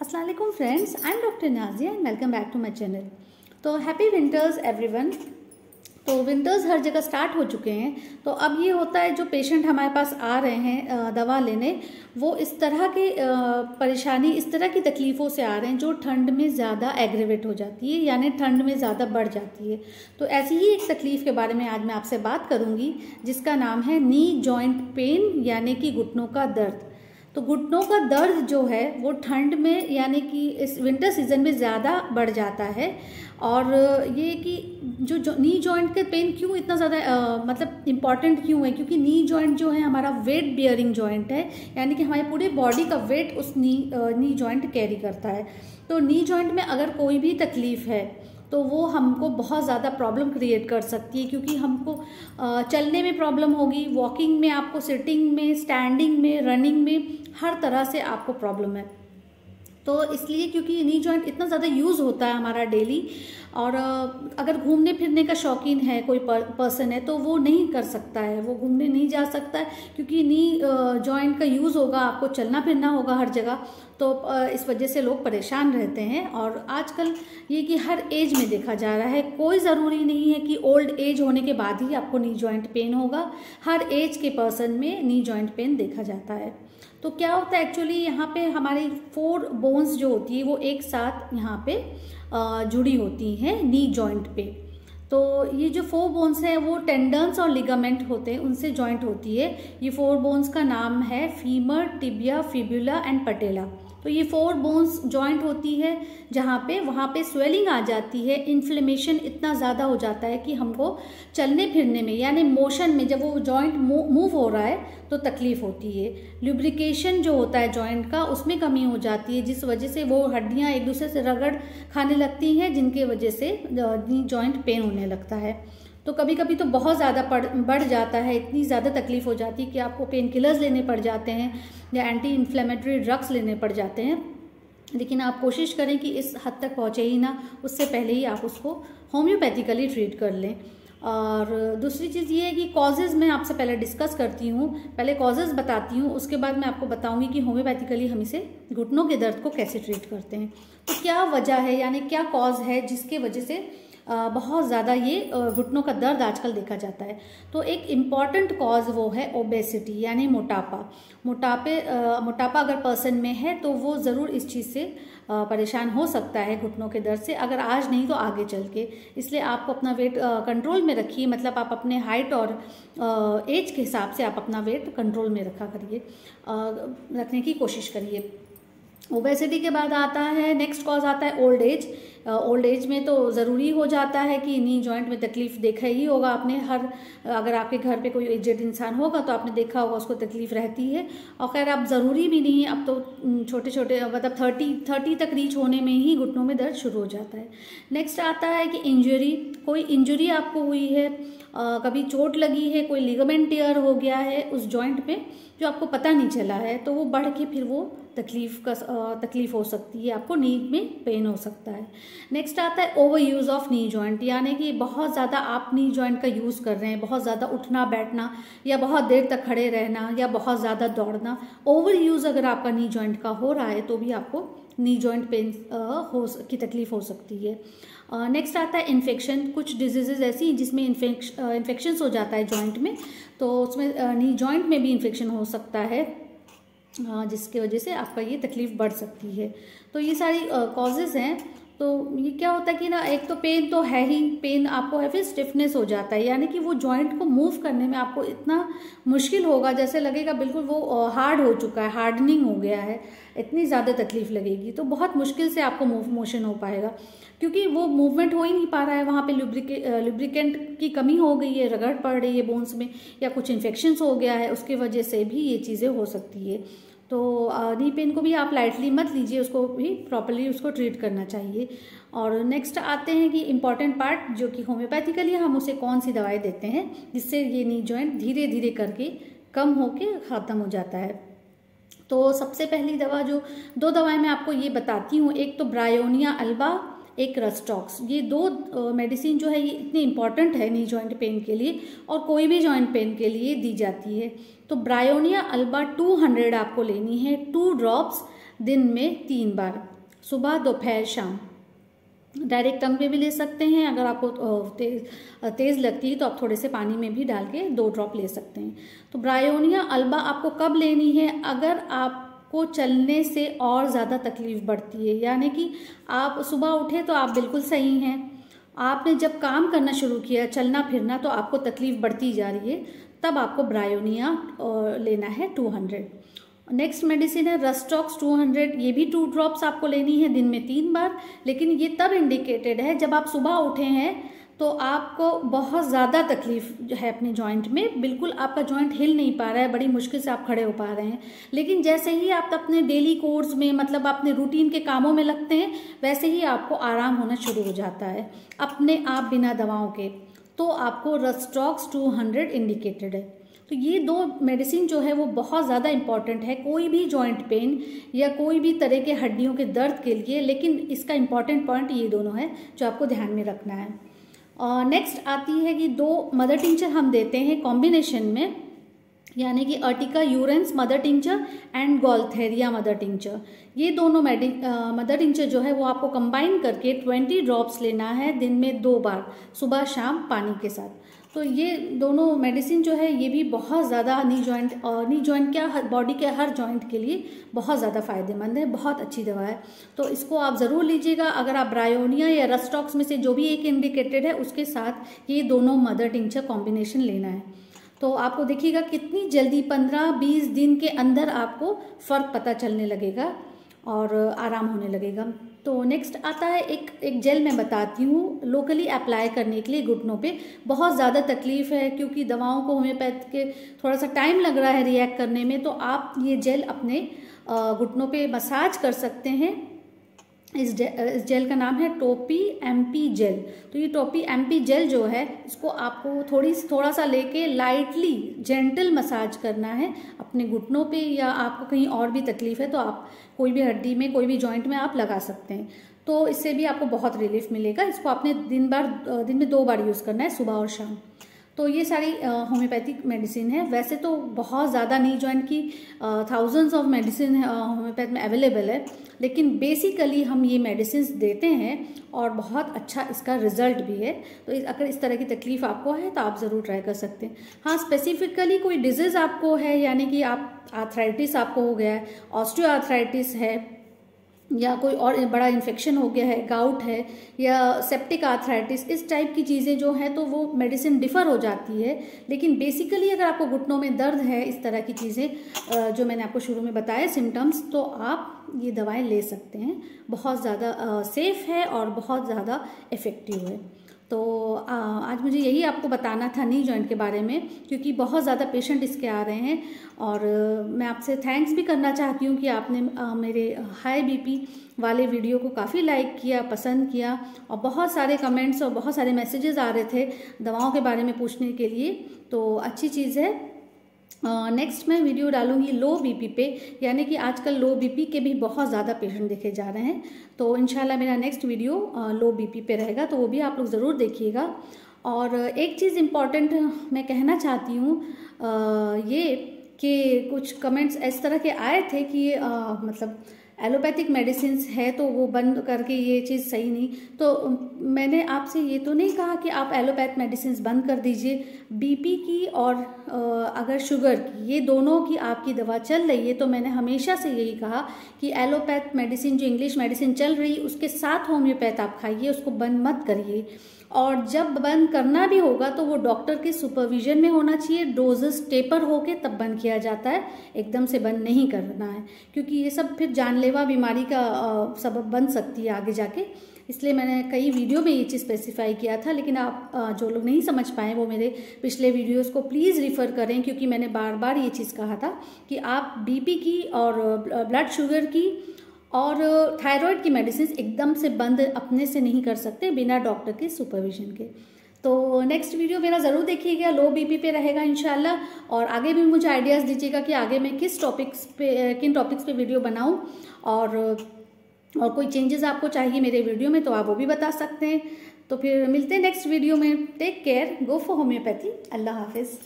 Aslam friends I am doctor Nazia and welcome back to my channel तो happy winters everyone तो winters हर जगह start हो चुके हैं। तो अब ये होता है जो पेशेंट हमारे पास आ रहे हैं दवा लेने, वो इस तरह की परेशानी, इस तरह की तकलीफ़ों से आ रहे हैं जो ठंड में ज़्यादा एग्रेवेट हो जाती है, यानी ठंड में ज़्यादा बढ़ जाती है। तो ऐसी ही एक तकलीफ़ के बारे में आज मैं आपसे बात करूँगी, जिसका नाम है नी जॉइंट पेन यानी कि घुटनों का दर्द। तो घुटनों का दर्द जो है वो ठंड में यानी कि इस विंटर सीज़न में ज़्यादा बढ़ जाता है। और ये कि जो, जो नी जॉइंट के पेन क्यों इतना ज़्यादा मतलब इंपॉर्टेंट क्यों है? क्योंकि नी जॉइंट जो है हमारा वेट बियरिंग जॉइंट है यानी कि हमारे पूरे बॉडी का वेट उस नी नी जॉइंट कैरी करता है। तो नी जॉइंट में अगर कोई भी तकलीफ़ है तो वो हमको बहुत ज़्यादा प्रॉब्लम क्रिएट कर सकती है क्योंकि हमको चलने में प्रॉब्लम होगी वॉकिंग में आपको सिटिंग में स्टैंडिंग में रनिंग में, हर तरह से आपको प्रॉब्लम है। तो इसलिए क्योंकि नी जॉइंट इतना ज़्यादा यूज़ होता है हमारा डेली और अगर घूमने फिरने का शौकीन है, कोई पर्सन है तो वो नहीं कर सकता है, वो घूमने नहीं जा सकता है, क्योंकि नी जॉइंट का यूज़ होगा, आपको चलना फिरना होगा हर जगह तो इस वजह से लोग परेशान रहते हैं और आजकल ये कि हर एज में देखा जा रहा है, कोई ज़रूरी नहीं है कि ओल्ड एज होने के बाद ही आपको नी जॉइंट पेन होगा, हर एज के पर्सन में नी जॉइंट पेन देखा जाता है। तो क्या होता है एक्चुअली यहाँ पे हमारी फोर बोन्स जो होती है, वो एक साथ यहाँ पे जुड़ी होती हैं नी जॉइंट पे। तो ये जो फोर बोन्स हैं, वो टेंडन्स और लिगामेंट होते हैं, उनसे जॉइंट होती है। ये फोर बोन्स का नाम है femur tibia fibula and patella तो ये फोर बोन्स जॉइंट होती है, जहाँ पे, वहाँ पे स्वेलिंग आ जाती है इन्फ्लेमेशन इतना ज़्यादा हो जाता है कि हमको चलने फिरने में, यानी मोशन में जब वो जॉइंट मूव हो रहा है तो तकलीफ़ होती है। लुब्रिकेशन जो होता है जॉइंट का, उसमें कमी हो जाती है, जिस वजह से वो हड्डियाँ एक दूसरे से रगड़ खाने लगती हैं, जिनके वजह से जॉइंट पेन होने लगता है। तो कभी कभी तो बहुत ज़्यादा बढ़ जाता है, इतनी ज़्यादा तकलीफ़ हो जाती है कि आपको पेन किलर्स लेने पड़ जाते हैं या एंटी इन्फ्लेमेटरी ड्रग्स लेने पड़ जाते हैं। लेकिन आप कोशिश करें कि इस हद तक पहुँचे ही ना, उससे पहले ही आप उसको होम्योपैथिकली ट्रीट कर लें। और दूसरी चीज़ ये है कि कॉजेज़ मैं आपसे पहले डिस्कस करती हूँ, पहले कॉजेज़ बताती हूँ, उसके बाद मैं आपको बताऊँगी कि होम्योपैथिकली हम इसे घुटनों के दर्द को कैसे ट्रीट करते हैं। तो क्या वजह है, यानी क्या कॉज है जिसके वजह से बहुत ज़्यादा ये घुटनों का दर्द आजकल देखा जाता है। तो एक इंपॉर्टेंट कॉज वो है ओबेसिटी यानी मोटापा। मोटापे मोटापा अगर पर्सन में है तो वो ज़रूर इस चीज़ से परेशान हो सकता है घुटनों के दर्द से, अगर आज नहीं तो आगे चल के। इसलिए आपको अपना वेट कंट्रोल में रखिए मतलब आप अपने हाइट और एज के हिसाब से आप अपना वेट कंट्रोल में रखा करिए। रखने की कोशिश करिए। ओबेसिटी के बाद आता है नेक्स्ट कॉज आता है ओल्ड एज ओल्ड एज में तो ज़रूरी हो जाता है कि नी जॉइंट में तकलीफ़ देखा ही होगा आपने। हर अगर आपके घर पे कोई एजेड इंसान होगा तो आपने देखा होगा उसको तकलीफ़ रहती है। और खैर अब ज़रूरी भी नहीं है। अब तो छोटे छोटे मतलब थर्टी थर्टी तक रीच होने में ही घुटनों में दर्द शुरू हो जाता है। नेक्स्ट आता है कि इंजरी कोई इंजरी आपको हुई है आ, कभी चोट लगी है कोई लिगामेंट टेयर हो गया है उस जॉइंट पे जो आपको पता नहीं चला है तो वो बढ़ के फिर वो तकलीफ़ का तकलीफ़ हो सकती है आपको नींद में पेन हो सकता है। नेक्स्ट आता है over use of knee joint यानी कि बहुत ज़्यादा आप नी जॉइंट का यूज़ कर रहे हैं बहुत ज़्यादा उठना बैठना या बहुत देर तक खड़े रहना या बहुत ज़्यादा दौड़ना। ओवर यूज़ अगर आपका नी जॉइंट का हो रहा है तो भी आपको नी जॉइंट पेन हो की तकलीफ़ हो सकती है। नेक्स्ट uh, आता है इन्फेक्शन कुछ डिजीजेज ऐसी जिसमें इन्फेक्शन हो जाता है जॉइंट में तो उसमें नी जॉइंट में भी इन्फेक्शन हो सकता है जिसकी वजह से आपका ये तकलीफ़ बढ़ सकती है। तो ये सारी कॉजेज़ हैं। तो ये क्या होता है कि ना, एक तो पेन तो है ही पेन आपको है, फिर स्टिफनेस हो जाता है। यानी कि वो जॉइंट को मूव करने में आपको इतना मुश्किल होगा, जैसे लगेगा बिल्कुल वो हार्ड हो चुका है हार्डनिंग हो गया है, इतनी ज़्यादा तकलीफ़ लगेगी तो बहुत मुश्किल से आपको मूव मोशन हो पाएगा। क्योंकि वो मूवमेंट हो ही नहीं पा रहा है, वहाँ पे लुब्रिके लुब्रिकेंट की कमी हो गई है, रगड़ पड़ रही है बोन्स में, या कुछ इन्फेक्शंस हो गया है, उसकी वजह से भी ये चीज़ें हो सकती है। तो नी पेन को भी आप लाइटली मत लीजिए, उसको भी प्रॉपरली उसको ट्रीट करना चाहिए। और नेक्स्ट आते हैं कि इंपॉर्टेंट पार्ट जो कि होम्योपैथिकली हम उसे कौन सी दवाई देते हैं, जिससे ये नी ज्वाइंट धीरे धीरे करके कम होके ख़त्म हो जाता है। तो सबसे पहली दवा जो, दो दवाएँ मैं आपको ये बताती हूँ। एक तो ब्रायोनिया अल्बा एक रस्टॉक्स ये दो मेडिसिन जो है, ये इतनी इंपॉर्टेंट है नी जॉइंट पेन के लिए और कोई भी जॉइंट पेन के लिए दी जाती है। तो ब्रायोनिया अल्बा 200 आपको लेनी है टू ड्रॉप्स दिन में तीन बार, सुबह, दोपहर, शाम। डायरेक्ट टंग पे भी ले सकते हैं, अगर आपको तेज तेज़ लगती है तो आप थोड़े से पानी में भी डाल के दो ड्रॉप ले सकते हैं। तो ब्रायोनिया अल्बा आपको कब लेनी है? अगर आपको चलने से और ज़्यादा तकलीफ़ बढ़ती है। यानी कि आप सुबह उठे तो आप बिल्कुल सही हैं। आपने जब काम करना शुरू किया, चलना फिरना तो आपको तकलीफ़ बढ़ती जा रही है। तब आपको ब्रायोनिया लेना है टू हंड्रेड। नेक्स्ट मेडिसिन है रस्टॉक्स 200 ये भी टू ड्रॉप्स आपको लेनी है दिन में तीन बार। लेकिन ये तब इंडिकेटेड है जब आप सुबह उठे हैं तो आपको बहुत ज़्यादा तकलीफ़ है अपने जॉइंट में। बिल्कुल आपका जॉइंट हिल नहीं पा रहा है, बड़ी मुश्किल से आप खड़े हो पा रहे हैं। लेकिन जैसे ही आप अपने डेली कोर्स में मतलब अपने रूटीन के कामों में लगते हैं, वैसे ही आपको आराम होना शुरू हो जाता है, अपने आप बिना दवाओं के। तो आपको रस्टॉक्स 200 इंडिकेटेड है। तो ये दो मेडिसिन जो है वो बहुत ज़्यादा इंपॉर्टेंट है, कोई भी जॉइंट पेन या कोई भी तरह के हड्डियों के दर्द के लिए। लेकिन इसका इंपॉर्टेंट पॉइंट ये दोनों है, जो आपको ध्यान में रखना है। नेक्स्ट आती है कि दो मदर टिंचर हम देते हैं कॉम्बिनेशन में, यानी कि urtica urens mother tincture and gaultheria mother tincture ये दोनों मदर टिंचर जो है वो आपको कंबाइन करके ट्वेंटी ड्रॉप्स लेना है दिन में दो बार, सुबह, शाम, पानी के साथ। तो ये दोनों मेडिसिन जो है, ये भी बहुत ज़्यादा नी जॉइंट और नी जॉइंट क्या, हर बॉडी के हर जॉइंट के लिए बहुत ज़्यादा फ़ायदेमंद है, बहुत अच्छी दवा है। तो इसको आप ज़रूर लीजिएगा, अगर आप ब्रायोनिया या रस्टॉक्स में से जो भी एक इंडिकेटेड है, उसके साथ ये दोनों मदर टिंचर कॉम्बिनेशन लेना है। तो आपको देखिएगा कितनी जल्दी पंद्रह बीस दिन के अंदर आपको फ़र्क पता चलने लगेगा। और आराम होने लगेगा। तो नेक्स्ट आता है एक एक जेल मैं बताती हूँ। लोकली अप्लाई करने के लिए घुटनों पे बहुत ज़्यादा तकलीफ़ है क्योंकि दवाओं को होम्योपैथ के थोड़ा सा टाइम लग रहा है रिएक्ट करने में तो आप ये जेल अपने घुटनों पे मसाज कर सकते हैं। इस जे, इस जेल का नाम है टोपी एमपी जेल। तो ये टोपी एमपी जेल जो है इसको आपको थोड़ी थोड़ा सा लेके लाइटली जेंटल मसाज करना है अपने घुटनों पे या आपको कहीं और भी तकलीफ़ है तो आप कोई भी हड्डी में कोई भी जॉइंट में आप लगा सकते हैं। तो इससे भी आपको बहुत रिलीफ मिलेगा। इसको आपने दिन बार दिन में दो बार यूज़ करना है सुबह और शाम। तो ये सारी होम्योपैथिक मेडिसिन है। वैसे तो बहुत ज़्यादा नी जॉइंट की थाउजेंड्स ऑफ़ मेडिसिन होम्योपैथ में अवेलेबल है। लेकिन बेसिकली हम ये मेडिसिन देते हैं और बहुत अच्छा इसका रिज़ल्ट भी है। तो अगर इस तरह की तकलीफ़ आपको है तो आप ज़रूर ट्राई कर सकते हैं। हाँ स्पेसिफिकली कोई डिज़ीज़ आपको है, यानी कि आप आर्थराइटिस आपको हो गया है ऑस्टियो आर्थराइटिस है या कोई और बड़ा इन्फेक्शन हो गया है गाउट है या सेप्टिक आर्थराइटिस इस टाइप की चीज़ें जो हैं तो वो मेडिसिन डिफ़र हो जाती है। लेकिन बेसिकली अगर आपको घुटनों में दर्द है, इस तरह की चीज़ें जो मैंने आपको शुरू में बताया सिम्टम्स तो आप ये दवाएँ ले सकते हैं। बहुत ज़्यादा सेफ़ है और बहुत ज़्यादा इफ़ेक्टिव है। तो आज मुझे यही आपको बताना था नी जॉइंट के बारे में, क्योंकि बहुत ज़्यादा पेशेंट इसके आ रहे हैं और मैं आपसे थैंक्स भी करना चाहती हूँ कि आपने मेरे हाई बीपी वाले वीडियो को काफ़ी लाइक किया, पसंद किया और बहुत सारे कमेंट्स और बहुत सारे मैसेजेस आ रहे थे दवाओं के बारे में पूछने के लिए। तो अच्छी चीज़ है। नेक्स्ट uh, मैं वीडियो डालूँगी लो बीपी पे यानी कि आजकल लो बीपी के भी बहुत ज़्यादा पेशेंट देखे जा रहे हैं। तो इनशाला मेरा नेक्स्ट वीडियो लो बीपी पे रहेगा तो वो भी आप लोग ज़रूर देखिएगा। और एक चीज़ इंपॉर्टेंट मैं कहना चाहती हूँ ये कि कुछ कमेंट्स इस तरह के आए थे कि मतलब एलोपैथिक मेडिसिन है तो वो बंद करके ये चीज़ सही नहीं। तो मैंने आपसे ये तो नहीं कहा कि आप एलोपैथ मेडिसिन बंद कर दीजिए। बीपी की और अगर शुगर की, ये दोनों की आपकी दवा चल रही है तो मैंने हमेशा से यही कहा कि एलोपैथ मेडिसिन, जो इंग्लिश मेडिसिन चल रही उसके साथ होम्योपैथ आप खाइए, उसको बंद मत करिए। और जब बंद करना भी होगा तो वो डॉक्टर के सुपरविजन में होना चाहिए, डोजेस टेपर होके तब बंद किया जाता है। एकदम से बंद नहीं करना है, क्योंकि ये सब फिर जानलेवा बीमारी का सबब बन सकती है आगे जाके। इसलिए मैंने कई वीडियो में ये चीज़ स्पेसिफाई किया था, लेकिन आप जो लोग नहीं समझ पाए वो मेरे पिछले वीडियोस को प्लीज़ रिफ़र करें, क्योंकि मैंने बार बार ये चीज़ कहा था कि आप बीपी की और ब्लड शुगर की और थायराइड की मेडिसिन एकदम से बंद अपने से नहीं कर सकते बिना डॉक्टर के सुपरविजन के। तो नेक्स्ट वीडियो मेरा ज़रूर देखिएगा लो बीपी पे रहेगा इनशाला और आगे भी मुझे आइडियाज़ दीजिएगा कि आगे मैं किस टॉपिक्स पे, किन टॉपिक्स पे वीडियो बनाऊँ। और और कोई चेंजेस आपको चाहिए मेरे वीडियो में तो आप वो भी बता सकते हैं। तो फिर मिलते हैं नेक्स्ट वीडियो में। Take care go for homeopathy अल्लाह हाफिज़।